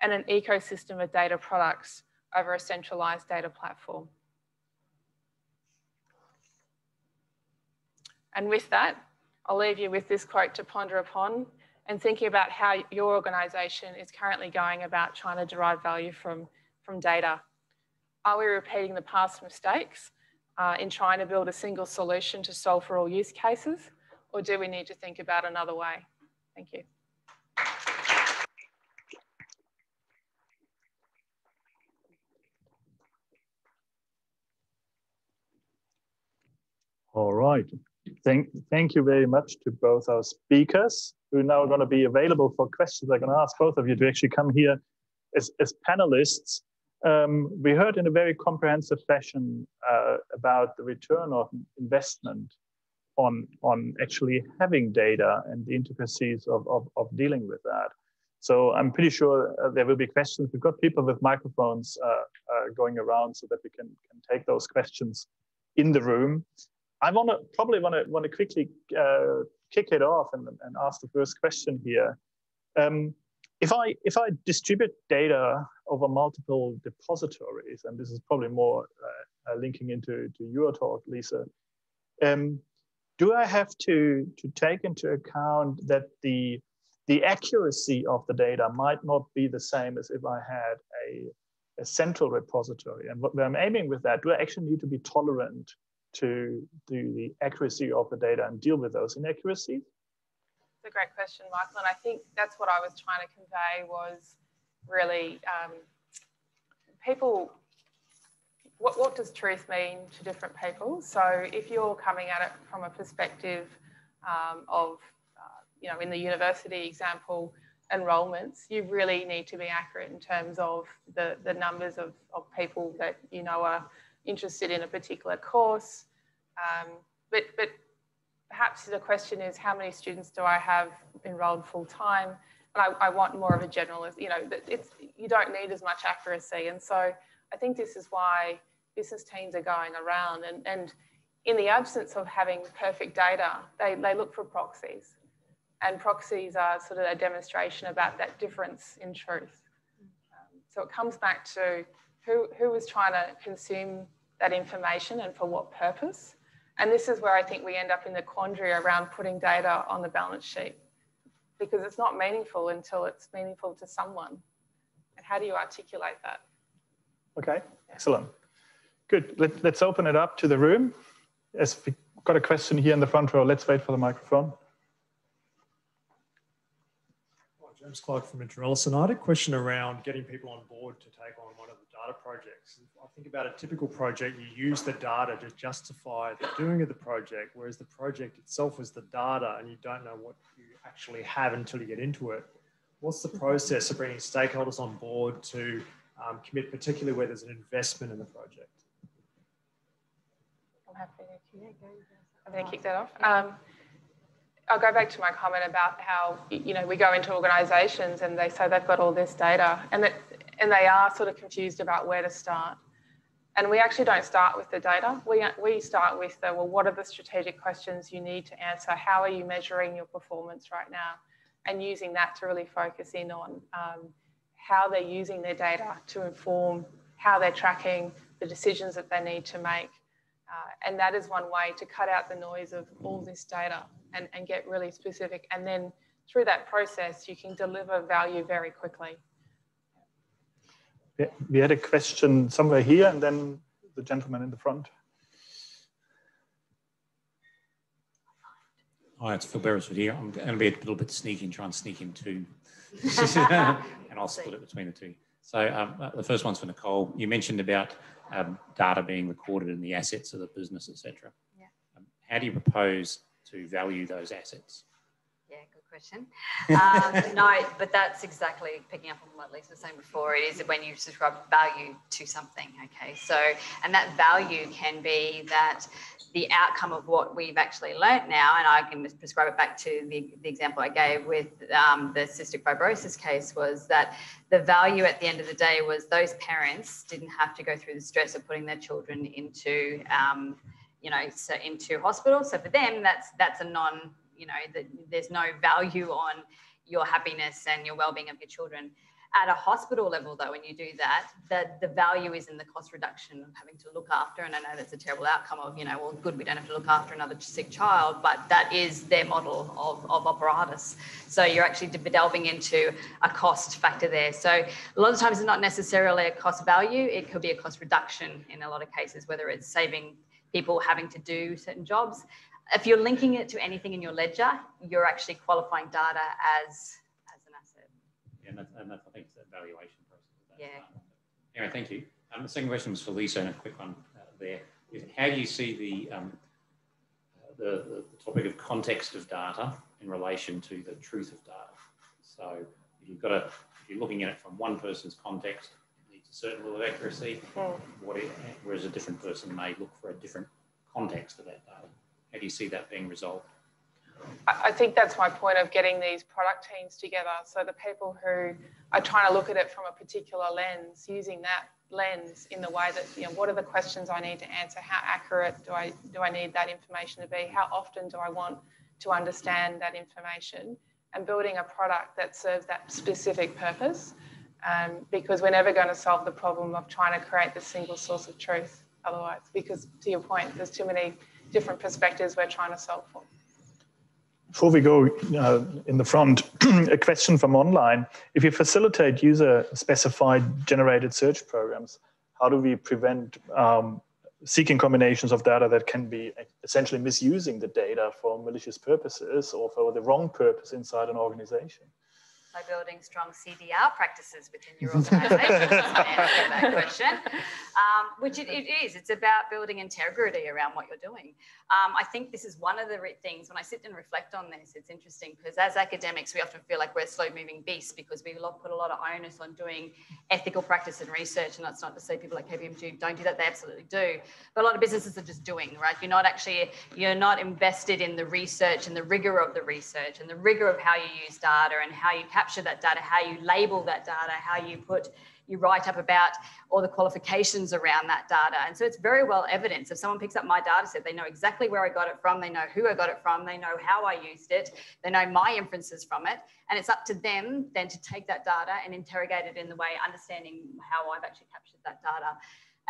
and an ecosystem of data products over a centralized data platform. And with that, I'll leave you with this quote to ponder upon and thinking about how your organisation is currently going about trying to derive value from, from data. Are we repeating the past mistakes uh, in trying to build a single solution to solve for all use cases? Or do we need to think about another way? Thank you. All right. Thank, thank you very much to both our speakers who are now going to be available for questions. I'm going to ask both of you to actually come here as, as panelists. Um, we heard in a very comprehensive fashion uh, about the return of investment on, on actually having data and the intricacies of, of, of dealing with that. So I'm pretty sure uh, there will be questions. We've got people with microphones uh, uh going around so that we can, can take those questions in the room. I want to probably want to want to quickly uh, kick it off and, and ask the first question here. Um, if I if I distribute data over multiple depositories, and this is probably more uh, linking into to your talk, Lisa, um, do I have to to take into account that the the accuracy of the data might not be the same as if I had a, a central repository? And what I'm aiming with that, do I actually need to be tolerant to do the accuracy of the data and deal with those inaccuracies? It's a great question, Michael. And I think that's what I was trying to convey was really um, people, what, what does truth mean to different people? So if you're coming at it from a perspective um, of, uh, you know, in the university example, enrolments, you really need to be accurate in terms of the, the numbers of, of people that you know are interested in a particular course. Um, but, but perhaps the question is how many students do I have enrolled full time? And I, I want more of a generalist, you know, it's, you don't need as much accuracy. And so I think this is why business teams are going around and, and in the absence of having perfect data, they, they look for proxies. And proxies are sort of a demonstration about that difference in truth. Um, so it comes back to who, who was trying to consume that information and for what purpose. And this is where I think we end up in the quandary around putting data on the balance sheet because it's not meaningful until it's meaningful to someone. And how do you articulate that? Okay, excellent. Good. Let, let's open it up to the room. As we've got a question here in the front row, let's wait for the microphone. James Clark from Intralison. I had a question around getting people on board to take on one of the data projects. I think about a typical project, you use the data to justify the doing of the project, whereas the project itself is the data and you don't know what you actually have until you get into it. What's the process of bringing stakeholders on board to um, commit, particularly where there's an investment in the project? I'm happy to, kick that off. Um, I'll go back to my comment about how you know we go into organisations and they say they've got all this data and that and they are sort of confused about where to start. And we actually don't start with the data. We, we start with the, well, what are the strategic questions you need to answer? How are you measuring your performance right now? And using that to really focus in on um, how they're using their data to inform how they're tracking the decisions that they need to make. Uh, and that is one way to cut out the noise of all this data and, and get really specific. And then through that process, you can deliver value very quickly. We had a question somewhere here and then the gentleman in the front. Hi, it's Phil Beresford here. I'm going to be a little bit sneaky and try and sneak in two. (laughs) and I'll split it between the two. So um, uh, the first one's for Nicole. You mentioned about um, data being recorded in the assets of the business, etc. Yeah. Um, how do you propose to value those assets? Question. Um, (laughs) no, but that's exactly picking up on what Lisa was saying before. It is when you subscribe value to something. Okay, so and that value can be that the outcome of what we've actually learnt now, and I can prescribe it back to the, the example I gave with um, the cystic fibrosis case, was that the value at the end of the day was those parents didn't have to go through the stress of putting their children into, um, you know, so into hospital. So for them, that's that's a non, you know, that there's no value on your happiness and your well-being of your children. At a hospital level, though, when you do that, the, the value is in the cost reduction of having to look after, and I know that's a terrible outcome of, you know, well, good, we don't have to look after another sick child, but that is their model of, of apparatus. So you're actually delving into a cost factor there. So a lot of times it's not necessarily a cost value, it could be a cost reduction in a lot of cases, whether it's saving people having to do certain jobs. If you're linking it to anything in your ledger, you're actually qualifying data as, as an asset. Yeah, and that's, and that's I think, it's a valuation process. Yeah. Anyway, thank you. Um, the second question was for Lisa, and a quick one uh, there. Is how do you see the, um, the, the, the topic of context of data in relation to the truth of data? So if you've got a, if you're looking at it from one person's context, it needs a certain level of accuracy, Mm. what it, whereas a different person may look for a different context of that data. How do you see that being resolved? I think that's my point of getting these product teams together. So the people who are trying to look at it from a particular lens, using that lens in the way that, you know, what are the questions I need to answer? How accurate do I do I need that information to be? How often do I want to understand that information? And building a product that serves that specific purpose. Um, because we're never going to solve the problem of trying to create the single source of truth otherwise. Because to your point, there's too many different perspectives we're trying to solve for. Before we go uh, in the front, (clears throat) a question from online. If you facilitate user specified generated search programs, how do we prevent um, seeking combinations of data that can be essentially misusing the data for malicious purposes or for the wrong purpose inside an organization? By building strong CDR practices within your organisation? That question. Um, which it, it is. It's about building integrity around what you're doing. Um, I think this is one of the things when I sit and reflect on this. It's interesting because as academics, we often feel like we're slow-moving beasts because we put a lot of onus on doing ethical practice and research. And that's not to say people like KPMG don't do that; they absolutely do. But a lot of businesses are just doing right. You're not actually you're not invested in the research and the rigor of the research and the rigor of how you use data and how you capture that data, how you label that data, how you put you write up about all the qualifications around that data. And so it's very well evidenced. If someone picks up my data set, they know exactly where I got it from, they know who I got it from, they know how I used it, they know my inferences from it. And it's up to them then to take that data and interrogate it in the way, understanding how I've actually captured that data.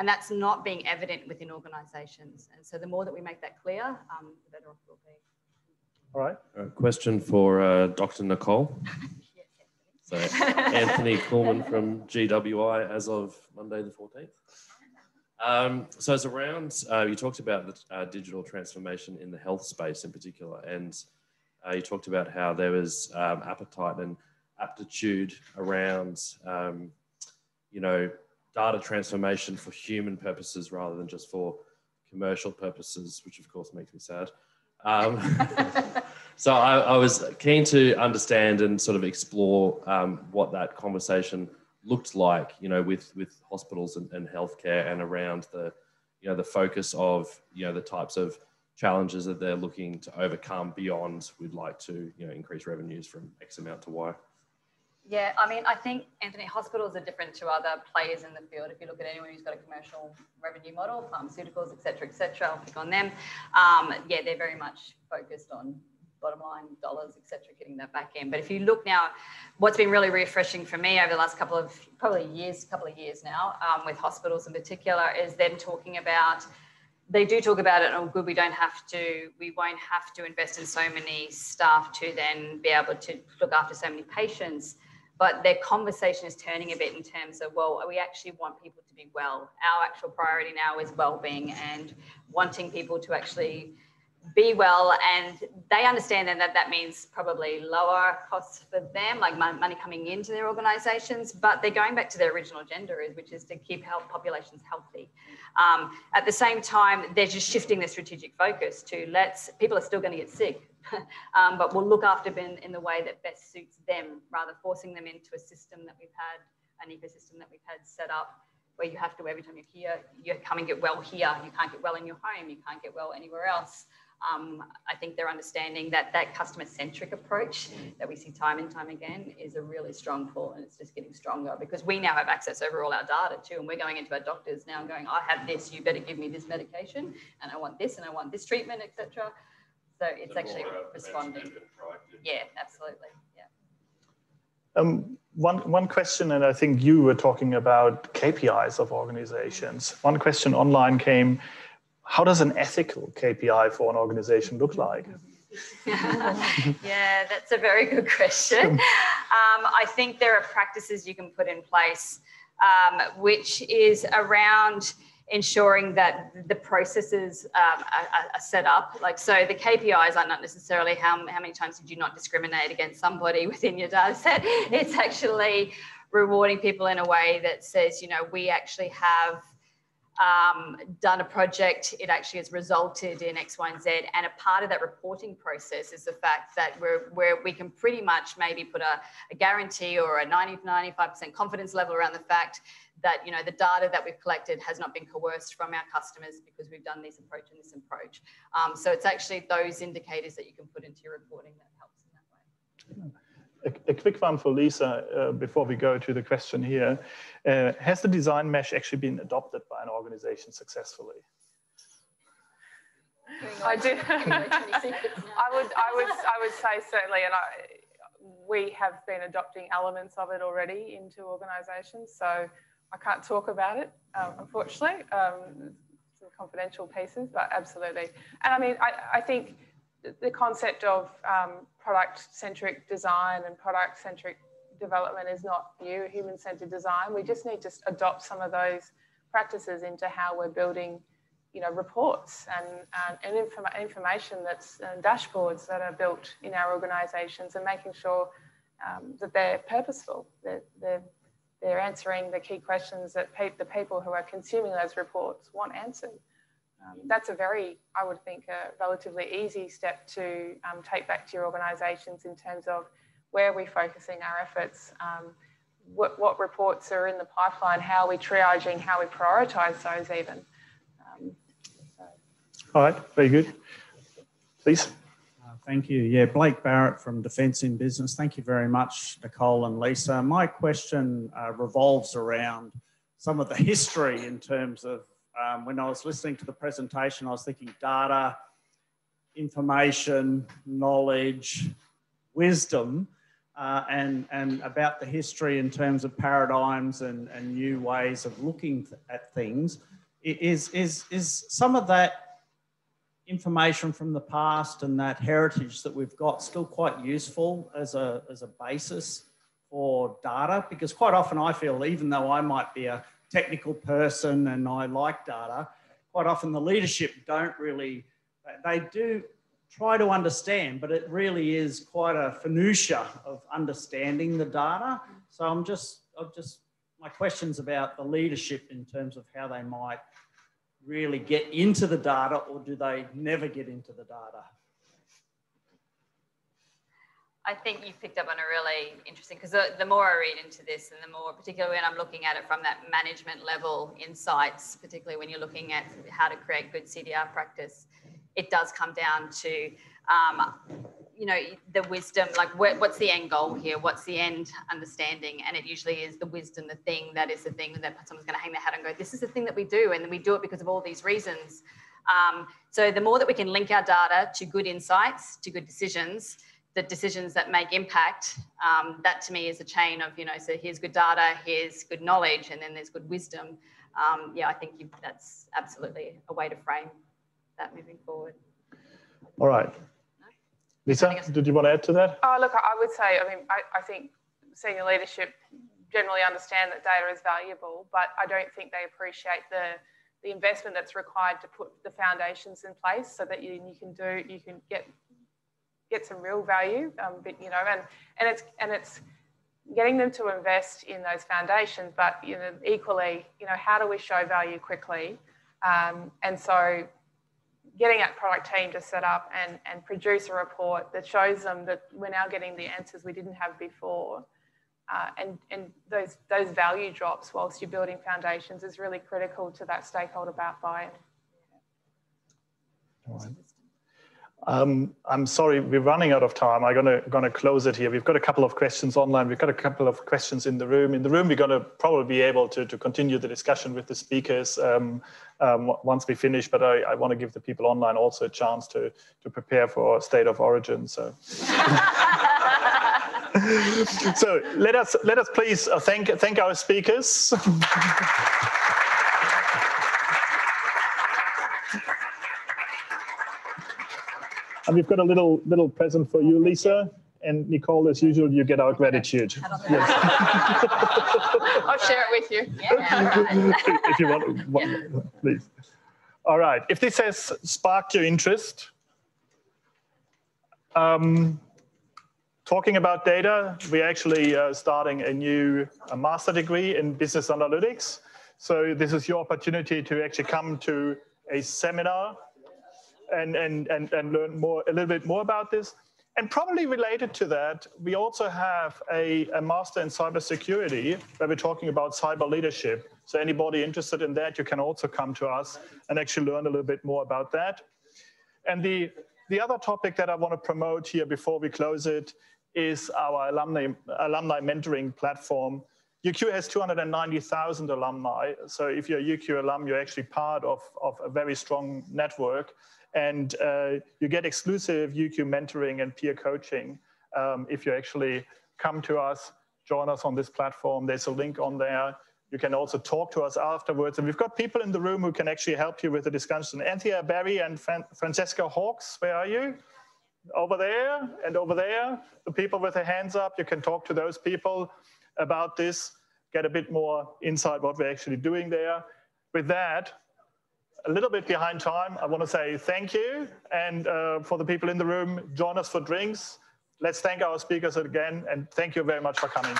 And that's not being evident within organizations. And so the more that we make that clear, um, the better off we'll be. All right. A question for uh, Dr. Nicole. (laughs) So Anthony Coleman from GWI as of Monday the 14th. Um, so it's around, uh, you talked about the uh, digital transformation in the health space in particular, and uh, you talked about how there was um, appetite and aptitude around, um, you know, data transformation for human purposes rather than just for commercial purposes, which of course makes me sad. (laughs) So I, I, was keen to understand and sort of explore um, what that conversation looked like, you know, with with hospitals and, and healthcare and around the, you know, the focus of, you know, the types of challenges that they're looking to overcome beyond we'd like to, you know, increase revenues from X amount to Y. Yeah, I mean, I think Anthony, hospitals are different to other players in the field. If you look at anyone who's got a commercial revenue model, pharmaceuticals, et cetera, et cetera, I'll pick on them. Um, yeah, they're very much focused on bottom line dollars, etc., getting that back in. But if you look now, what's been really refreshing for me over the last couple of probably years, couple of years now, um, with hospitals in particular, is them talking about they do talk about it. Oh, good. We don't have to. We won't have to invest in so many staff to then be able to look after so many patients but their conversation is turning a bit in terms of well we actually want people to be well our actual priority now is well-being and wanting people to actually be well and they understand then that that means probably lower costs for them like money coming into their organizations but they're going back to their original agenda which is to keep health populations healthy. Um, at the same time they're just shifting their strategic focus to let's people are still going to get sick (laughs) um, but we'll look after them in the way that best suits them rather forcing them into a system that we've had an ecosystem that we've had set up where you have to every time you're here you come and get well here. You can't get well in your home. You can't get well anywhere else um, I think they're understanding that that customer centric approach that we see time and time again is a really strong pull and it's just getting stronger because we now have access over all our data too. And we're going into our doctors now and going, I have this, you better give me this medication and I want this and I want this treatment, etc. So it's actually responding. Yeah, absolutely. Yeah. Um, one, one question, and I think you were talking about KPIs of organizations. One question online came, how does an ethical KPI for an organization look like? (laughs) yeah, that's a very good question. (laughs) Um, I think there are practices you can put in place, um, which is around ensuring that the processes um, are, are, set up. Like, so the KPIs are not necessarily how, how many times did you not discriminate against somebody (laughs) within your data set. It's actually rewarding people in a way that says, you know, we actually have um, done a project, it actually has resulted in X, Y, and Z. And a part of that reporting process is the fact that we're, we can pretty much maybe put a, a guarantee or a 90, 95% confidence level around the fact that you know the data that we've collected has not been coerced from our customers because we've done this approach and this approach. Um, so it's actually those indicators that you can put into your reporting that helps in that way. A, a quick one for Lisa uh, before we go to the question here. Uh, has the design mesh actually been adopted organization successfully? I do. (laughs) I would, I would, I would say certainly, and I, we have been adopting elements of it already into organisations. So I can't talk about it, um, unfortunately. Um, some confidential pieces, but absolutely. And I mean, I, I think the concept of um, product-centric design and product-centric development is not new, human-centered design. We just need to adopt some of those practices into how we're building you know, reports and, and, and informa information that's and dashboards that are built in our organisations and making sure um, that they're purposeful, that they're they're answering the key questions that pe the people who are consuming those reports want answered. Um, that's a very, I would think, a relatively easy step to um, take back to your organisations in terms of where we're focusing our efforts, um, what, what, reports are in the pipeline, how are we triaging, how we prioritise those even. Um, so. All right, very good. Please. Thank you. Yeah, Blake Barrett from Defence in Business. Thank you very much, Nicole and Lisa. My question uh, revolves around some of the (laughs) history in terms of um, when I was listening to the presentation, I was thinking data, information, knowledge, wisdom, uh, and, and about the history in terms of paradigms and, and new ways of looking at things. Is, is, is some of that information from the past and that heritage that we've got still quite useful as a, as a basis for data because quite often I feel even though I might be a technical person and I like data, quite often the leadership don't really, they do try to understand, but it really is quite a finutia of understanding the data. So I'm just, I'm just, my question's about the leadership in terms of how they might really get into the data or do they never get into the data? I think you've picked up on a really interesting, because the, the, more I read into this and the more, particularly when I'm looking at it from that management level insights, particularly when you're looking at how to create good CDR practice, it does come down to um, you know the wisdom like what's the end goal here? What's the end understanding? And it usually is the wisdom the thing that is the thing that someone's going to hang their hat and go this is the thing that we do and we do it because of all these reasons. Um, so the more that we can link our data to good insights to good decisions the decisions that make impact um, that to me is a chain of you know so here's good data here's good knowledge and then there's good wisdom. Um, yeah i think that's absolutely a way to frame that moving forward all right Lisa, did you want to add to that? Oh, look, I would say, I mean, I, I think senior leadership generally understand that data is valuable, but I don't think they appreciate the the investment that's required to put the foundations in place so that you, you can do you can get get some real value. Um, but you know, and and it's and it's getting them to invest in those foundations, but you know, equally, you know, how do we show value quickly? Um, and so getting that product team to set up and, and produce a report that shows them that we're now getting the answers we didn't have before. Uh, and and those, those value drops whilst you're building foundations is really critical to that stakeholder buy-in. Um, I'm sorry, we're running out of time. I'm gonna gonna close it here. We've got a couple of questions online. We've got a couple of questions in the room. In the room, we're gonna probably be able to, to continue the discussion with the speakers um, um, once we finish. But I, I want to give the people online also a chance to to prepare for state of origin. So. (laughs) so let us let us please uh, thank thank our speakers. (laughs) and we've got a little little present for you, Lisa. And Nicole, as usual, you get our gratitude. Yes. (laughs) I'll share it with you. Yeah, (laughs) if you want, Yeah. please. All right. If this has sparked your interest, um, talking about data, we're actually uh, starting a new a master degree in business analytics. So this is your opportunity to actually come to a seminar and, and, and, and learn more a little bit more about this. And probably related to that, we also have a, a master in cybersecurity where we're talking about cyber leadership. So anybody interested in that, you can also come to us and actually learn a little bit more about that. And the, the other topic that I want to promote here before we close it is our alumni, alumni mentoring platform. UQ has 290,000 alumni. So if you're a UQ alum, you're actually part of, of a very strong network and uh, you get exclusive UQ mentoring and peer coaching um, if you actually come to us, join us on this platform. There's a link on there. You can also talk to us afterwards. And we've got people in the room who can actually help you with the discussion. Anthea Barry and Fran Francesca Hawks, where are you? Over there and over there. The people with their hands up, you can talk to those people about this, get a bit more insight what we're actually doing there. With that, a little bit behind time. I want to say thank you. And uh, for the people in the room, join us for drinks. Let's thank our speakers again. And thank you very much for coming.